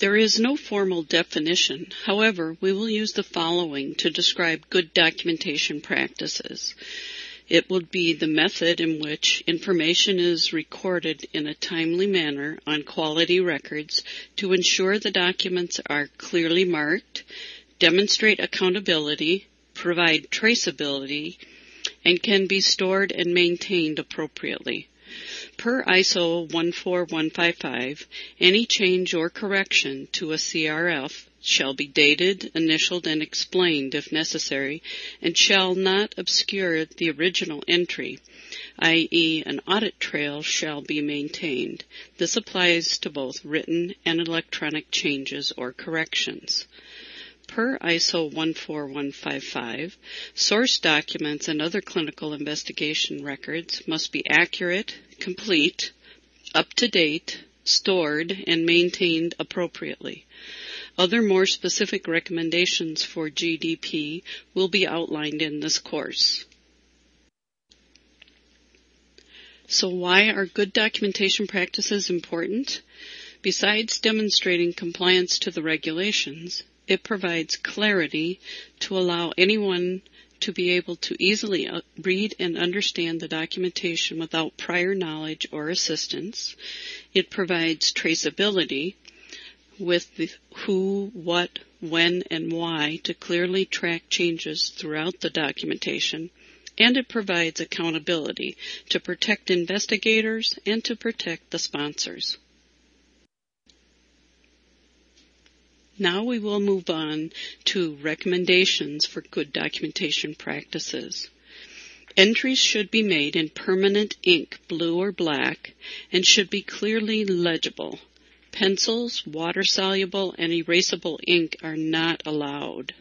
There is no formal definition. However, we will use the following to describe good documentation practices. It would be the method in which information is recorded in a timely manner on quality records to ensure the documents are clearly marked, demonstrate accountability, provide traceability, and can be stored and maintained appropriately. Per ISO 14155, any change or correction to a CRF shall be dated, initialed, and explained if necessary, and shall not obscure the original entry, i.e. an audit trail shall be maintained. This applies to both written and electronic changes or corrections per ISO 14155, source documents and other clinical investigation records must be accurate, complete, up to date, stored, and maintained appropriately. Other more specific recommendations for GDP will be outlined in this course. So why are good documentation practices important? Besides demonstrating compliance to the regulations, it provides clarity to allow anyone to be able to easily uh, read and understand the documentation without prior knowledge or assistance. It provides traceability with the who, what, when, and why to clearly track changes throughout the documentation. And it provides accountability to protect investigators and to protect the sponsors. Now we will move on to recommendations for good documentation practices. Entries should be made in permanent ink, blue or black, and should be clearly legible. Pencils, water soluble, and erasable ink are not allowed.